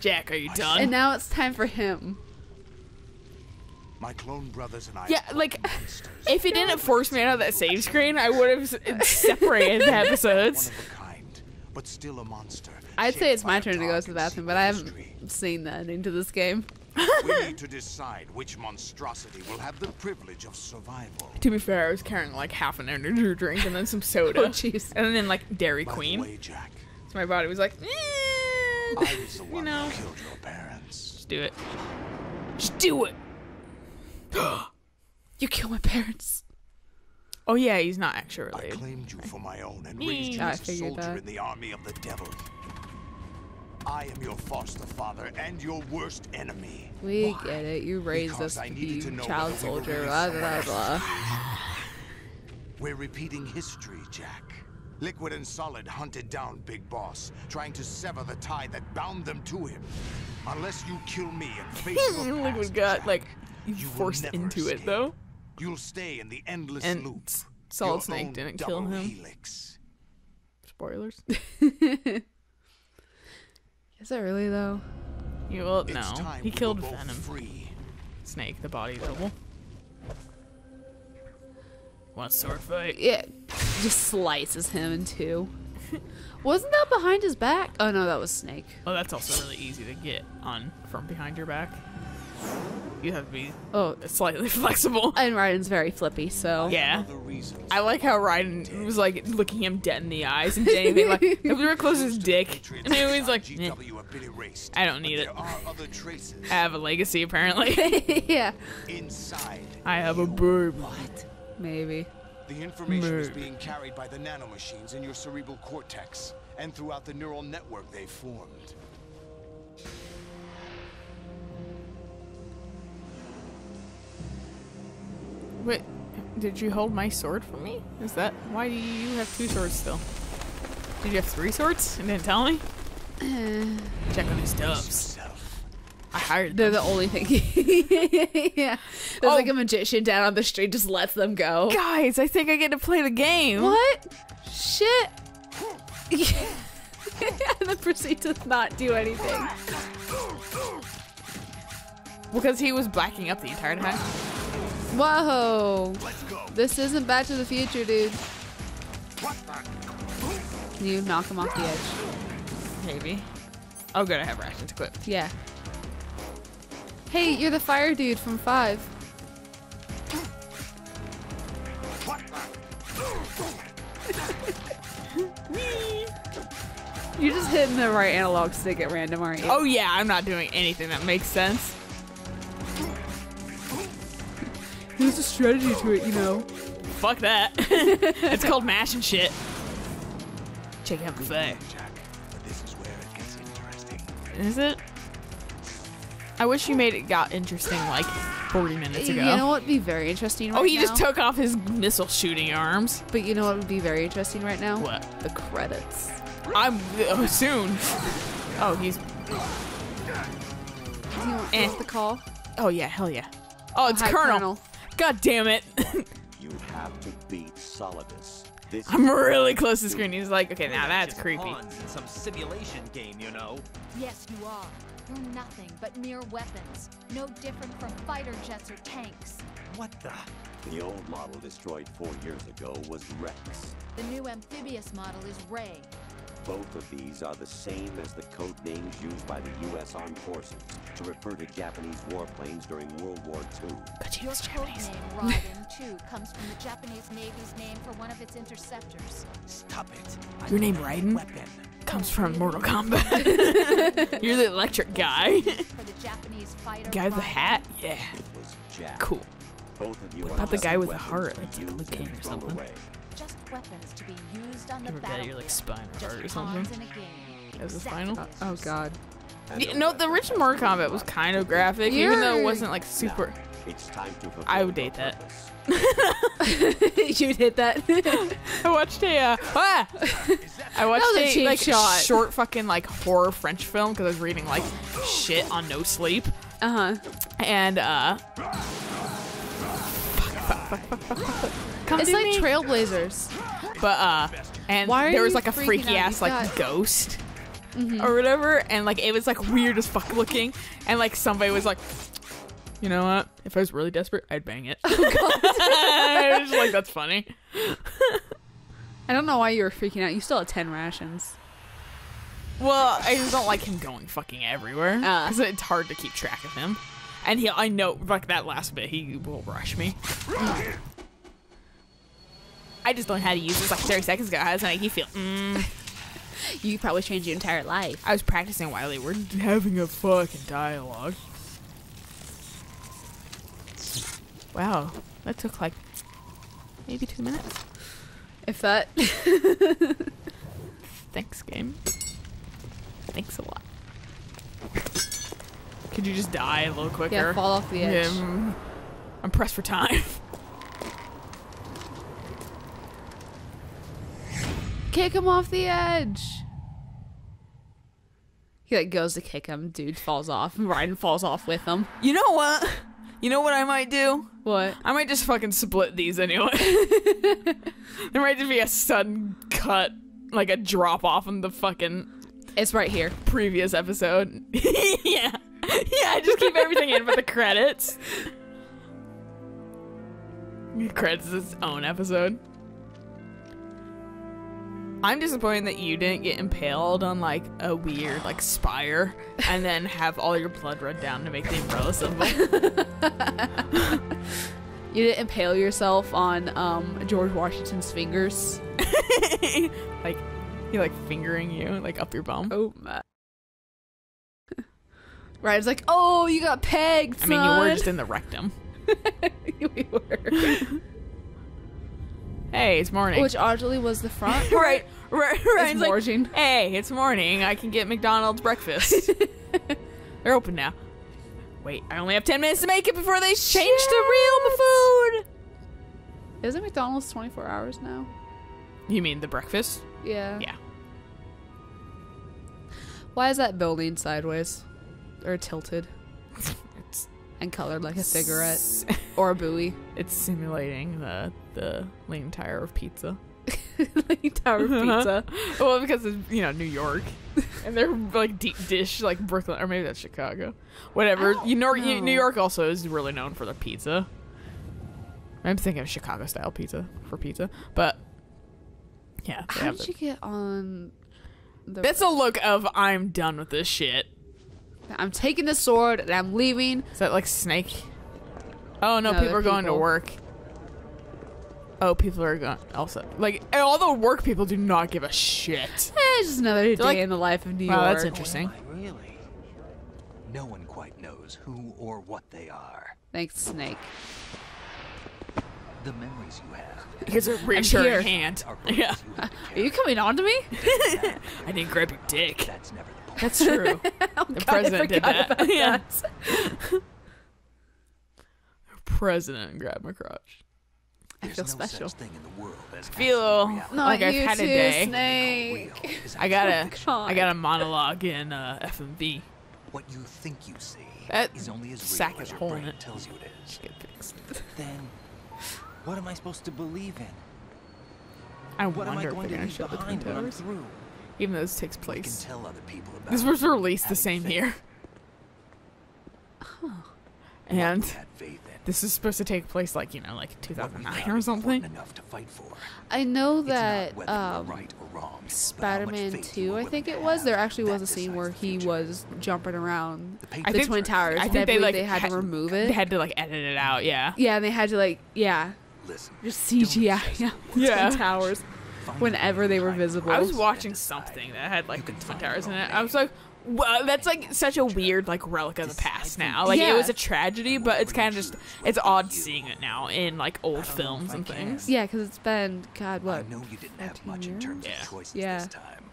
Jack, are you done? And now it's time for him. My clone brothers and I. yeah, like if it didn't force me out of that save screen, I would have separated the One episodes. of a kind, but still a monster. I'd say it's my turn to go to the bathroom, but I haven't seen the ending to this game. we need to decide which monstrosity will have the privilege of survival. To be fair, I was carrying like half an energy drink and then some soda. Oh, jeez. And then like Dairy By the Queen. way, Jack, So my body was like, eh, I was the you know, who killed your parents. just do it. Just do it. You killed my parents. Oh yeah, he's not actually I claimed you for my own and raised you as a soldier that. in the army of the devil. I am your foster father and your worst enemy. We Why? get it. You raised Because us I to needed be to know child whether we soldier. Blah blah blah. We're repeating history, Jack. Liquid and Solid hunted down Big Boss, trying to sever the tie that bound them to him. Unless you kill me and face your Liquid past, got Jack, like you will forced never into it though. You'll stay in the endless And loop. S- Solid your Snake didn't kill him. Helix. Spoilers. Is it really though? You well, It's no, he killed Venom. Free. Snake, the body double. Want a sword fight? Yeah, just slices him in two. Wasn't that behind his back? Oh no, that was Snake. Oh, that's also really easy to get on from behind your back. You have to be Oh, slightly flexible. and Raiden's very flippy, so Yeah. Other reasons. I like how Raiden was like looking him dead in the eyes and didn't even like if we were close to his dick. And he was like, "Eh, GW have been erased. I don't need it. Other traces I have a legacy apparently. yeah, inside. I have a bird. Maybe. The information is being carried by the nanomachines in your cerebral cortex and throughout the neural network they formed. Wait, did you hold my sword for me? Is that why do you have two swords still? Did you have three swords and didn't tell me? Check on his dubs. I hired They're them. the only thing. yeah, there's Oh. like a oh. magician down on the street, just lets them go. Guys, I think I get to play the game. What? Shit. and then proceed to not do anything. Because he was blacking up the entire time. Whoa. This isn't Back to the Future, dude. Can you knock him off the edge? Maybe. Oh, good. I have rations equipped. Yeah. Hey, you're the fire dude from Five. You're just hitting the right analog stick at random, aren't you? Oh yeah, I'm not doing anything that makes sense. there's a strategy to it, you know. Fuck that. it's called mash and shit. Check out the thing. Jack, this is where it gets interesting. Is it? I wish you made it got interesting like 40 minutes ago. You know what would be very interesting right oh, he now? just took off his missile shooting arms. But you know what would be very interesting right now? What? The credits. I'm oh, soon. Oh, he's. Do you want Eh. what's the call? Oh yeah, hell yeah. Oh, it's Hi, Colonel. God damn it. You have to beat Solidus. This I'm really close to screen. He's like, okay, now that's Just creepy. pawns in some simulation game, you know. Yes, you are. You're nothing but mere weapons. No different from fighter jets or tanks. What the? the old model destroyed four years ago was Rex. The new amphibious model is Ray. Both of these are the same as the code names used by the U.S. Armed Forces to refer to Japanese warplanes during World War II. But Your code name, Raiden, too, comes from the Japanese Navy's name for one of its interceptors. Stop it. Your name have Raiden? Weapon. Comes from Mortal Kombat. You're the electric guy. The Japanese guy with the hat? Yeah. It was Jack. Cool. Both of you What about the guy with the heart? It's like a used Liu or something. away. Just weapons to be used on the Ever bet battlefield. you're like spine or heart or something? in a game. As a Exactly final? as Oh god. Yeah, no, the weapon original has Mortal Kombat was kind of graphic, even You're- though it wasn't like super. Now, it's time to I would your date that. You'd hit that. I watched a uh, ah! I watched a a like shot. short fucking like horror French film because I was reading like shit on No Sleep uh huh. and uh. It's like me. Trailblazers. but uh, and Why there was like a freaky ass like got- ghost or whatever, and like it was like weird as fuck looking, and like somebody was like, you know what? If I was really desperate, I'd bang it. I was just like, that's funny. I don't know why you were freaking out. You still had 10 rations. Well, I just don't like him going fucking everywhere Ah. because it's hard to keep track of him. And he, I know, like that last bit, he will rush me. I just don't know how to use this like 30 seconds ago. How does it make you feel? Mm. You probably change your entire life. I was practicing while they were having a fucking dialogue. Wow, that took like maybe two minutes. If that. Thanks, game. Thanks a lot. Could you just die a little quicker? yeah, fall off the edge. Yeah, mm, I'm pressed for time. Kick him off the edge. He like goes to kick him. Dude falls off. Raiden falls off with him. You know what? You know what I might do? What? I might just fucking split these anyway. there might just be a sudden cut, like a drop off in the fucking It's right here. previous episode. yeah. Yeah, I just keep everything in but the credits. Credits is its own episode. I'm disappointed that you didn't get impaled on like a weird like spire and then have all your blood run down to make the umbrella symbol. You didn't impale yourself on um, George Washington's fingers. like he like fingering you like up your bum. Oh my. Raiden's like, oh, you got pegged. I mean, you were just in the rectum. we were. Hey, it's morning. Which oddly was the front. right, right, right. It's like, morning. hey, it's morning. I can get McDonald's breakfast. They're open now. Wait, I only have ten minutes to make it before they change the real food. Isn't McDonald's 24 hours now? You mean the breakfast? Yeah. Yeah. Why is that building sideways? Or tilted and colored like a cigarette or a buoy? it's simulating the the lean tire of pizza. like Tower of Pizza. well, because it's you know New York, and they're like deep dish like Brooklyn or maybe that's Chicago, whatever. You know, know. New York also is really known for their pizza. I'm thinking of Chicago style pizza for pizza, but yeah, How did the- you get on the. that's a look of I'm done with this shit. I'm taking the sword and I'm leaving. Is that like Snake? Oh no, No, people they're are going to work. Oh, people are going also like all the work people do not give a shit. Eh, it's just another day like- in the life of New Wow, York. that's interesting. Why, really? No one quite knows who or what they are. Thanks, Snake. The memories you have Here's a reassuring here. hand. are Yeah, you wouldn't Are you coming on to me? I didn't grab your dick. That's never the point. That's true. the president did forgot that. about yeah. that. President grabbed my crotch. I feel no special. such thing in the world as Feel absolute like I've had too, a day. Snake. I got a, fiction. I got a monologue in uh, FMV. What you think you see That is only as sack real as a your hole brain it. tells you it is. Get fixed. Then, what am I supposed to believe in? I What am I wonder if going they're to gonna leave show the Twin behind when I'm Towers, through? Even though this takes We can place. tell other people about This was released the same faith. year, What and faith this is supposed to take place like you know, like 2009 or something. enough to fight for. I know that um, right wrong, but how much Spider-Man 2, I think it was, there actually was a scene where he was jumping around The the Patriots Twin Towers. I think they, like, they had had- to remove it. They had to like edit it out. Yeah. yeah, and they had to like yeah, Listen, just CGI yeah, the Yeah. Twin Towers Find whenever they were visible. I was watching something that had like the Twin Towers in it. I name. was like, well, that's like such a weird like relic of the past now. Like it was a tragedy, but it's kind of just it's odd seeing it now in like old I don't know films and things. Yeah, because it's been God what. I know you didn't have 14 much in terms years? of choices Yeah. this time.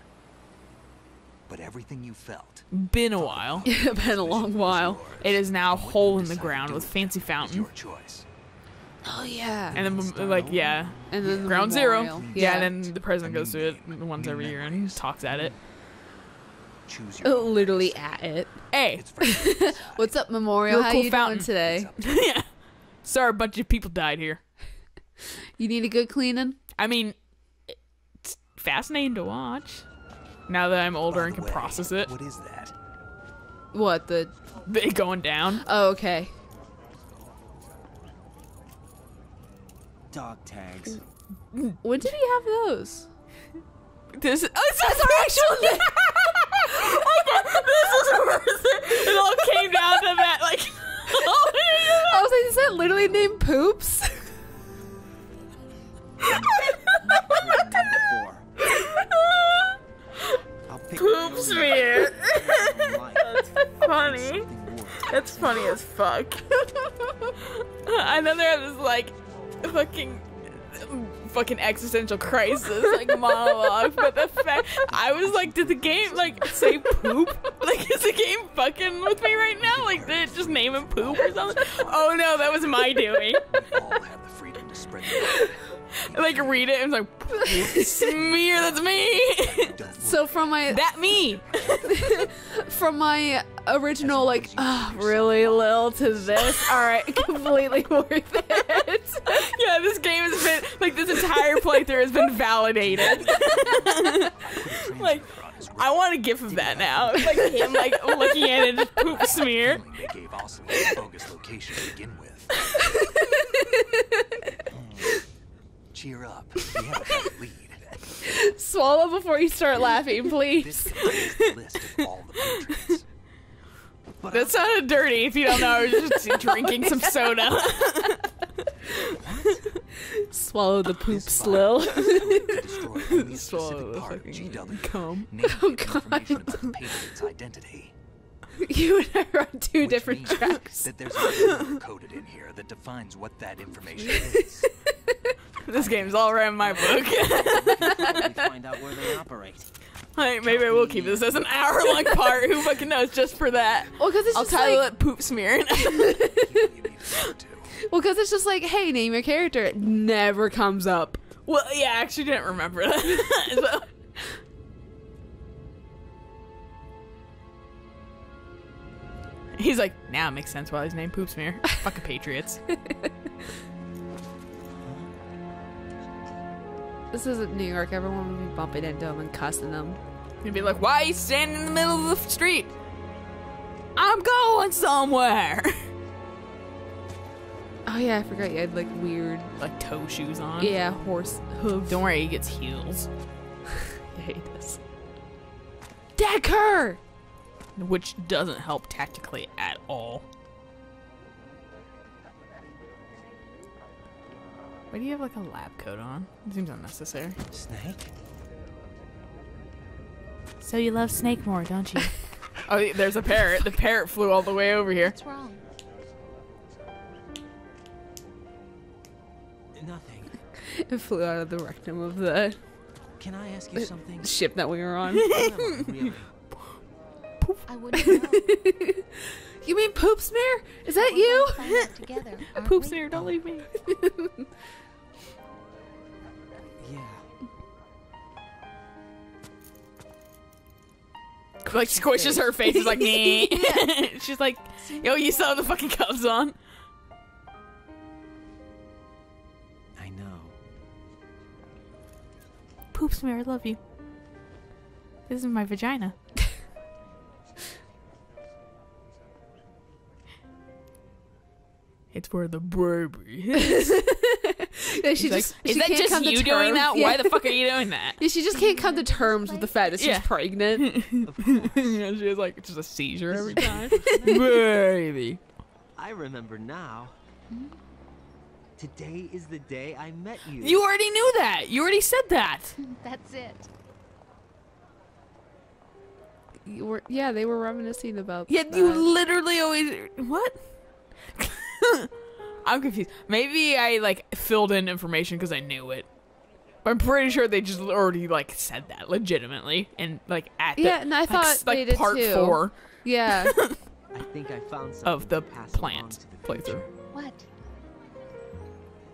But everything you felt. Been a while. It's been a long while. It is now What you hole in the ground with with fancy fountain. your choice. Oh yeah. And then like yeah, And then the ground zero. Yeah, and then the president goes to it once every year and memories. talks at it. Choose Oh, your literally destiny. at it. Hey, It's for you to decide. What's up, Memorial? Real How cool you fountain. doing today? It's up to you. yeah. Sorry, a bunch of people died here. You need a good cleaning? I mean, it's fascinating to watch. Now that I'm older and can way, process it, What is that? What the? they going down. Oh, okay. Dog tags. When did he have those? This is, oh, this is our actual name. this is worse. It all came down to that, like. I was like, is that literally named Poops? Before. I'll Poop smear. That's funny. That's funny as fuck. I know there was like fucking fucking existential crisis like monologue, but the fact I was like, did the game like say poop? Like is the game fucking with me right now? Like did it just name him poop or something? Oh no, that was my doing. We all have the freedom to spread the like read it and it's like smear, that's me. So from my that me. from my original like, oh, really Lil to this. All right, completely worth it. Yeah, this game has been like this entire playthrough has been validated. like, I want a gif of that now. Like him like looking at it, poop smear. they gave Austin a bogus location to begin with. Cheer up. We have a lead. Swallow before you start laughing, This please. is the list of all the patrons. But That sounded dirty. If you don't know, I was just drinking some soda. Swallow the poop This slil. file to destroy only a Swallow specific the part of fucking GW. cum. Oh, God. the identity. you and I are on two which different means tracks. That there's a number coded in here that defines what that information is. This game's all right in my book. Probably find out where they operate. maybe I will keep this as an hour long part. Who fucking knows? Just for that. Well, because it's I'll just title like, it poop smear. You need to listen to. well, because it's just like, hey, name your character. It never comes up. well, yeah, I actually didn't remember that. So- He's like, now it makes sense why his name Poop Smear. Fucking Patriots. This isn't New York. Everyone would be bumping into him and cussing him. He'd be like, why are you standing in the middle of the street? I'm going somewhere. Oh yeah, I forgot you had like weird, like toe shoes on. yeah, horse hooves. Don't worry, he gets heels. I hate this. Decker. Which doesn't help tactically at all. Why do you have like a lab coat on? It seems unnecessary. Snake? So you love Snake more, don't you? oh, there's a parrot. The parrot flew all the way over here. What's wrong? Nothing. It flew out of the rectum of the Can I ask you something? ship that we were on. no, really. I wouldn't know. You mean poop smear? Is that We're you? gonna find out together, aren't Poop we? Smear, don't leave me. Yeah. Like squishes her face. Is like, nah. She's like, yo, you saw the fucking cuffs on. I know. Poop Smear, I love you. This is my vagina. It's where the baby is. Yeah, she She's like, is she that can't just come to you doing terms- that? Yeah. Why the fuck are you doing that? Yeah, she just can't come to terms with the fact that she's Yeah. pregnant. yeah, she has like just a seizure every time. Baby. I remember now. Today is the day I met you. You already knew that. You already said that. That's it. You were, yeah, they were reminiscing about. Yeah, you literally always what? I'm confused. Maybe I like filled in information because I knew it. But I'm pretty sure they just already like said that legitimately and like at the Yeah, and I like, thought s- like did part too. four Yeah. I think I found something of the to plant the playthrough. What?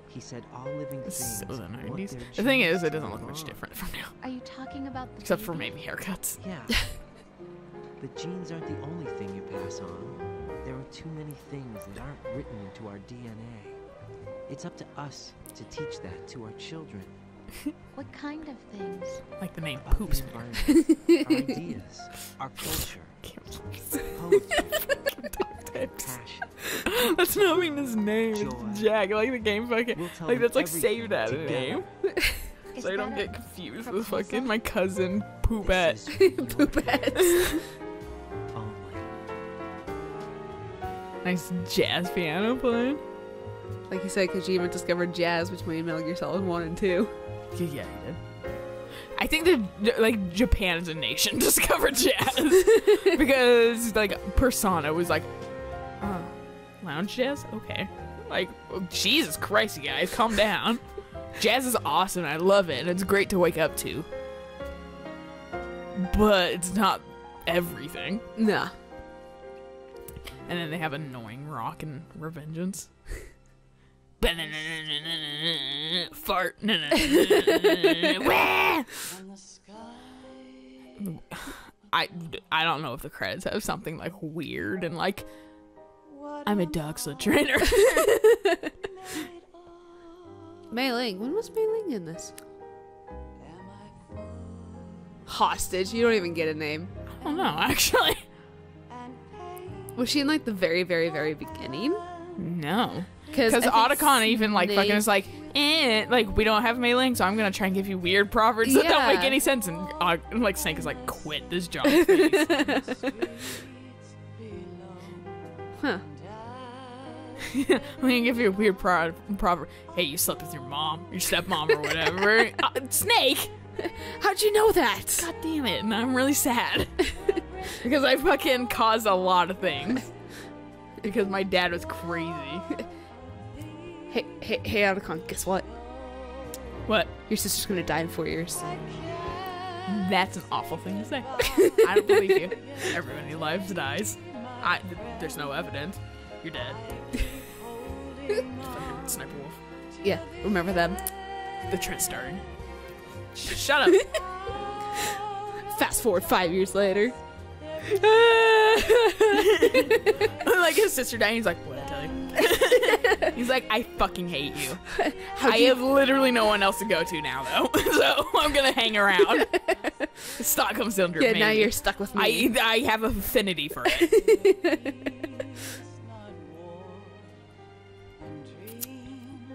He said all living things. is so the 90s. The thing is, it doesn't look much different from now, Are you talking about the except for maybe haircuts. Yeah. the genes aren't the only thing you pass on. There are too many things that aren't written into our DNA. It's up to us to teach that to our children. What kind of things? Like the name About Poops the our ideas, our culture, poetry, passion. That's not even his name. Joy. It's Jack. Like the game fucking. We'll like that's like saved as a together. name. So I don't get confused with fucking my cousin Poopette. This Nice jazz piano playing. Like you said, Kojima discovered jazz between Metal Gear Solid 1 and 2. Yeah, he did. I think that like Japan as a nation discovered jazz because like Persona was like, uh, lounge jazz, okay. Like oh, Jesus Christ, you guys, calm down. Jazz is awesome. I love it, and it's great to wake up to. But it's not everything. Nah. And then they have annoying rock and Revengeance. Fart. I, I don't know if the credits have something like weird and like I'm a dog sled trainer. Mei Ling. When was Mei Ling in this? Hostage. You don't even get a name. I don't know actually. Was she in like the very, very, very beginning? No. Because Otacon even like fucking is like, eh, like we don't have Mei Ling, so I'm gonna try and give you weird proverbs that don't make any sense. And uh, like Snake is like, quit this job, please. Huh. I'm gonna give you a weird pro- proverb. Hey, you slept with your mom, your stepmom, or whatever. uh, Snake. How'd you know that? God damn it! And I'm really sad because I fucking caused a lot of things. Because my dad was crazy. Hey, hey, hey, Otacon, guess what? What? Your sister's gonna die in four years. That's an awful thing to say. I don't believe you. Everybody who lives dies. I, th- there's no evidence. You're dead. Sniper Wolf. Yeah, remember them. The Trent starting. Sh- shut up. Fast forward five years later. like his sister dying, he's like, what I tell you? he's like, I fucking hate you. I you- have literally no one else to go to now, though. so I'm gonna hang around. Stockholm syndrome. Yeah, now you're stuck with me. I I have affinity for it.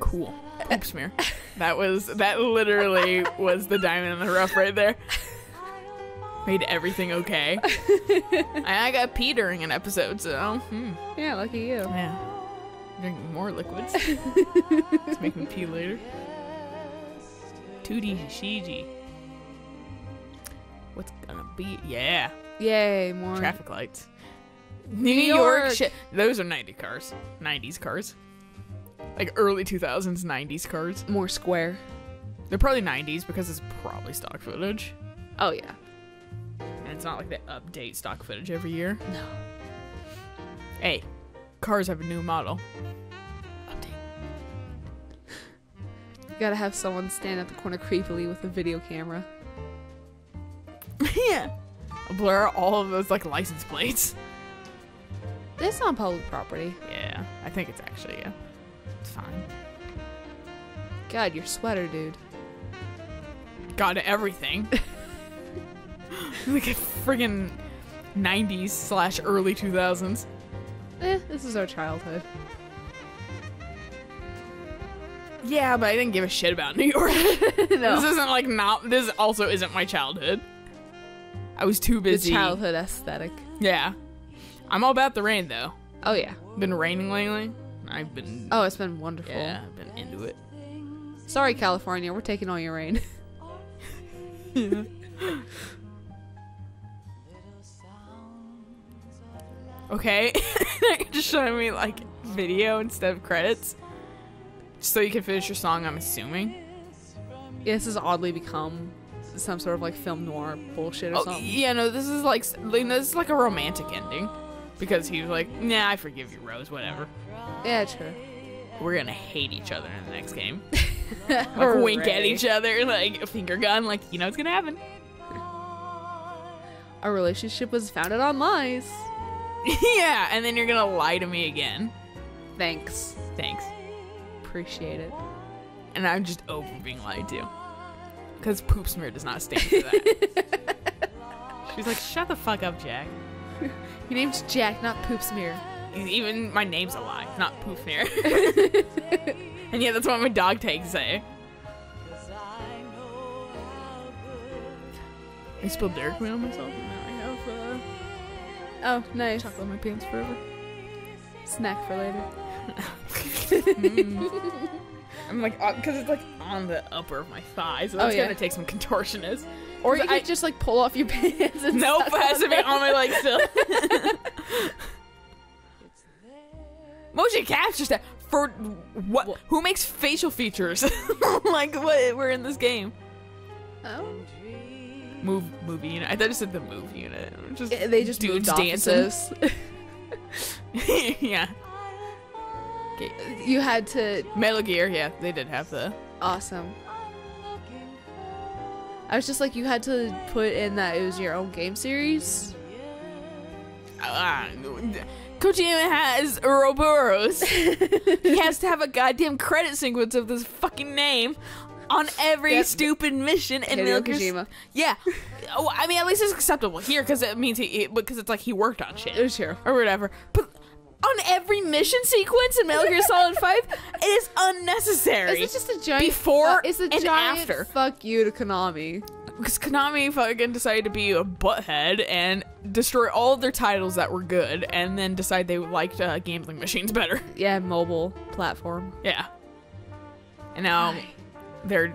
cool. Poop smear. That was that literally was the diamond in the rough right there. Made everything okay. and I got pee during an episode, so hmm, yeah, lucky you. yeah. Drinking more liquids. Let's make me pee later. 2D Shiji. What's gonna be? Yeah. Yay, more. Traffic lights. New, York. York. shit. Those are 90 cars. 90s cars. Like early 2000s 90s cars. More square. They're probably 90s because it's probably stock footage. Oh yeah. It's not like they update stock footage every year. No. Hey, cars have a new model. Update. You gotta have someone stand at the corner creepily with a video camera. yeah. Blur all of those like license plates. It's on public property. Yeah, I think it's actually, yeah. It's fine. God, your sweater, dude. God, everything. like a friggin' 90s slash early 2000s. Eh, this is our childhood. Yeah, but I didn't give a shit about New York. no. This isn't like not. This also isn't my childhood. I was too busy. The childhood aesthetic. Yeah, I'm all about the rain though. Oh yeah. Been raining lately. I've been. Oh, it's been wonderful. yeah, I've been into it. Sorry, California, we're taking all your rain. Okay, just showing me like video instead of credits, so you can finish your song. I'm assuming. yeah, this has oddly become some sort of like film noir bullshit or Oh, something. yeah, no, this is like this is like a romantic ending because he was like, "Nah, I forgive you, Rose. Whatever. Yeah, true. We're gonna hate each other in the next game. like wink at each other, like a finger gun, like you know what's gonna happen." Our relationship was founded on lies. yeah, and then you're gonna lie to me again. Thanks. Thanks. Appreciate it. And I'm just over being lied to. Because poop smear does not stand for that. She's like, shut the fuck up, Jack. Your name's Jack, not Poop Smear. Even my name's a lie, not poop smear. and yeah, that's what my dog tags say. I spilled Dairy Queen on myself, Oh, nice. chocolate in my pants forever. Snack for later. Mm. I'm like, uh, because it's like on the upper of my thigh, so Oh, that's yeah. gonna take some contortionist. Or you 'Cause could I- just like pull off your pants and Nope, it has to be on my leg still. Motion captures that for what? Who makes facial features? like what? We're in this game. Oh. Move movie unit. I thought it said the move unit. Just Yeah, They just dudes offices. yeah. you had to. Metal Gear. Yeah, they did have the. Awesome. I was just like, you had to put in that it was your own game series. Uh, Kojima has Ouroboros. he has to have a goddamn credit sequence of this fucking name on every Yep. stupid mission in Hideo Kojima. Yeah, oh, I mean at least it's acceptable here because it means he because it's like he worked on shit It's true. or whatever. But on every mission sequence in Metal Gear Solid Five, it is unnecessary. Is it just a giant Before fu- it's a and giant after. fuck you to Konami. because Konami fucking decided to be a butthead and destroy all of their titles that were good, and then decide they liked uh, gambling machines better. Yeah, mobile platform. Yeah. And now they're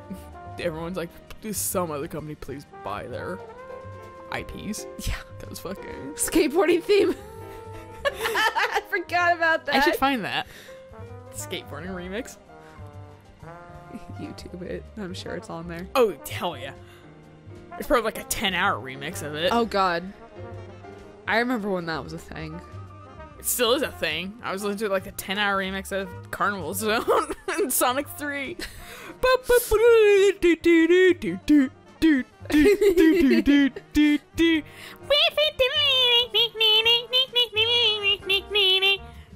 everyone's like, "Does some other company please buy their IPs?" Yeah. that was fucking, Skateboarding theme. I forgot about that. I should find that skateboarding remix. YouTube it. I'm sure it's on there. Oh hell yeah! It's probably like a ten-hour remix of it. Oh god. I remember when that was a thing. It still is a thing. I was listening to like a 10 hour remix of Carnival Zone and Sonic 3.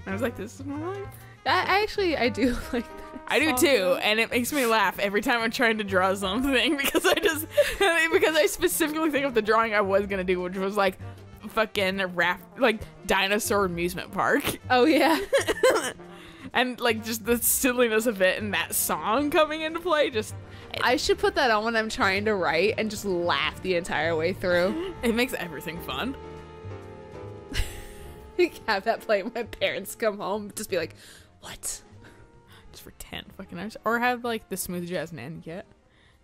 I was like, this is my life. I, I actually I do like that. I do too, and it makes me laugh every time I'm trying to draw something because I just because I specifically think of the drawing I was gonna do, which was like fucking raft like dinosaur amusement park. Oh yeah. And like just the silliness of it and that song coming into play just I should put that on when I'm trying to write and just laugh the entire way through. it makes everything fun Have that play when my parents come home. Just be like, what? just for 10 fucking hours or have like the smooth jazz nan yet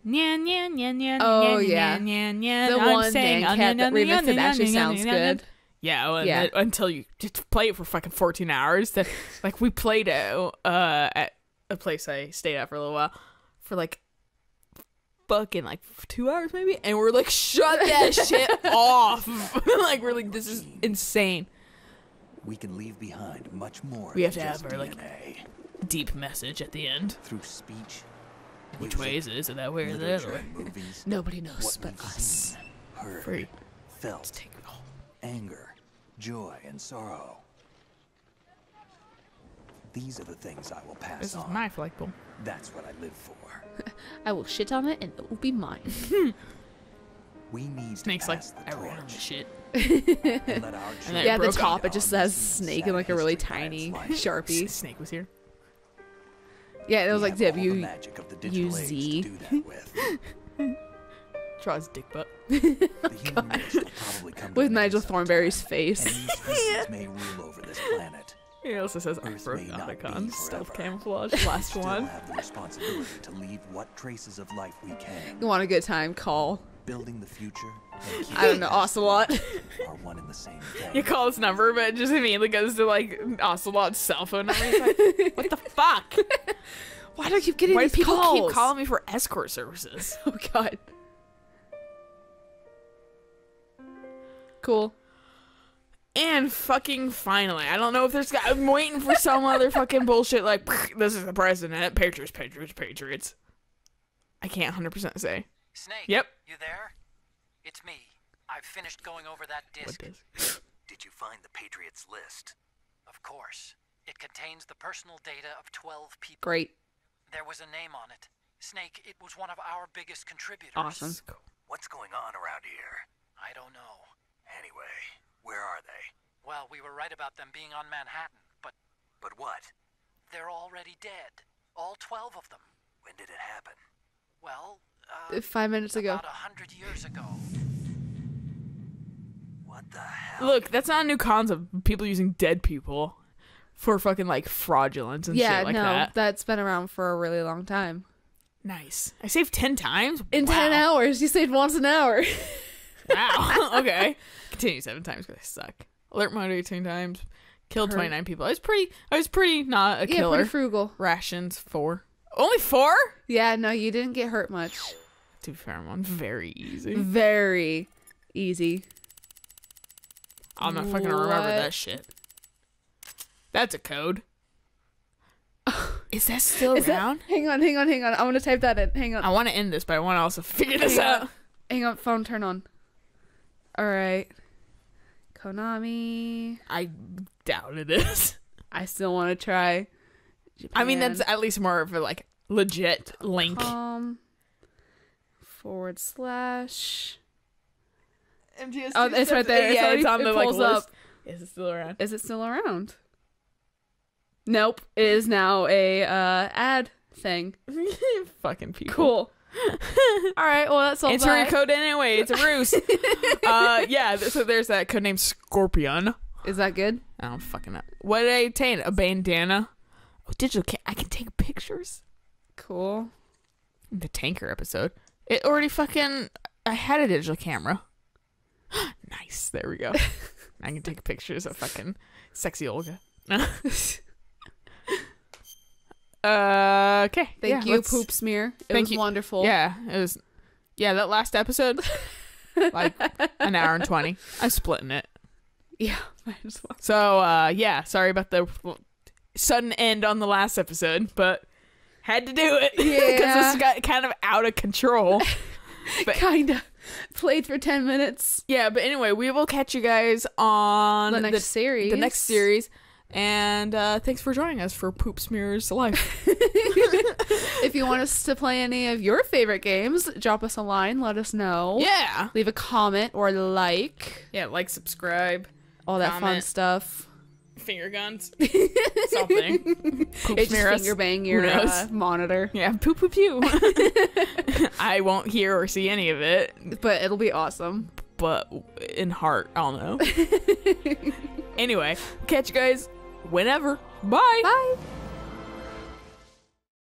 Nya, nya, nya, nya, Oh, nya, yeah. nya, nya, The I'm one saying, Nyan Cat that remix that actually sounds good. Yeah, well, Yeah. then- until you just play it for fucking 14 hours. Then, like, we played it uh, at a place I stayed at for a little while for like fucking like two hours maybe, and we're like, shut that shit off. like, we're like, this is insane. We can leave behind much more We have to have just our, like, Deep message at the end. through speech. Which way is it? Is it that way or that literature way? movies. Nobody knows what but us. heard, Free. felt, Take it all. Anger, joy, and sorrow. These are the things I will pass This is on. my flagpole. That's what I live for. I will shit on it and it will be mine. We need Snake's to like, the I wrote on torch shit. and And yeah, it the top it just says snake in like a really history by its tiny light. sharpie. Snake was here. Yeah, it was We like have all the W magic of the digital age to U-Z. do that with. Draws dick butt. The human race will probably come with Nigel Thornberry's face. species may rule over this planet. He also says I Earth broke may not be Otacon. Stealth camouflage. Last one. have the responsibility to leave what traces of life we can. You want a good time? Call. Building the future I don't know, Ocelot. are one and the same thing. You call his number, but it just immediately goes to like Ocelot's cell phone number. He's like, what the fuck? Why do I keep getting Why do these people calls? keep calling me for escort services? Oh god. Cool. And fucking finally, I don't know if there's. I'm waiting for some other fucking bullshit like this is the president. Patriots, Patriots, Patriots. I can't 100% say. Snake. Yep. You there? It's me. I've finished going over that What disc. Did you find the Patriots list? Of course. It contains the personal data of 12 people. Great. There was a name on it Snake, it was one of our biggest contributors. Awesome. What's going on around here? I don't know. Anyway, where are they? Well, we were right about them being on Manhattan, but But what? they're already dead. All 12 of them. When did it happen? Well, uh, Five minutes ago. about a hundred years ago. What the hell? Look, that's not a new concept. Of people using dead people for fucking like fraudulence and Yeah, shit like no, that. that's been around for a really long time. Nice. I saved ten times In wow. 10 hours, you saved once an hour. Wow. okay. Continue seven times because I suck. Alert mode eighteen times. Killed twenty nine people. I was pretty. I was pretty not a yeah, killer. pretty frugal. Rations four. Only four. Yeah, no, you didn't get hurt much. To be fair, I'm very easy. Very easy. I'm not fucking remember that shit. That's a code. Is that still Is that- around? hang on, hang on, hang on. I want to type that in. Hang on. I want to end this, but I want to also figure this Hang on. out. Hang on, phone turn on. All right. Konami. I doubt it is. I still want to try. I mean, that's at least more of a like legit link. Um, forward slash. MTS Oh, it's right there. It's yeah, already- it's on it the like pulls list. up. Is it still around? Is it still around? Nope. It is now a uh, ad thing. Fucking people. Cool. All right. Well, that's all. It's your code anyway. It's a ruse. uh, yeah. So there's that code name Scorpion. Is that good? I don't fucking know. What did I obtain? A bandana. Oh, digital. I can take pictures. Cool. The tanker episode. It already fucking. I had a digital camera. nice. There we go. I can take pictures of fucking sexy Olga. Uh, okay. Thank yeah, you, poop smear. It thank was you. wonderful. Yeah, it was. Yeah, that last episode, like an hour and twenty. I'm splitting it. Yeah. Might as well. So, uh, yeah, sorry about the sudden end on the last episode, but had to do it because Yeah. this got kind of out of control. But- Kinda. Played for ten minutes. yeah, but anyway, we will catch you guys on The next series. The next series. And uh, thanks for joining us for Poop Smear's Life. If you want us to play any of your favorite games, drop us a line. Let us know. yeah. Leave a comment or like. Yeah, like, subscribe, All that fun stuff. finger guns, something. Poop It just smear us. finger bang your uh, monitor. Yeah, poop poop pew. I won't hear or see any of it, But it'll be awesome. but in heart, I'll know. anyway, catch you guys whenever. Bye. Bye.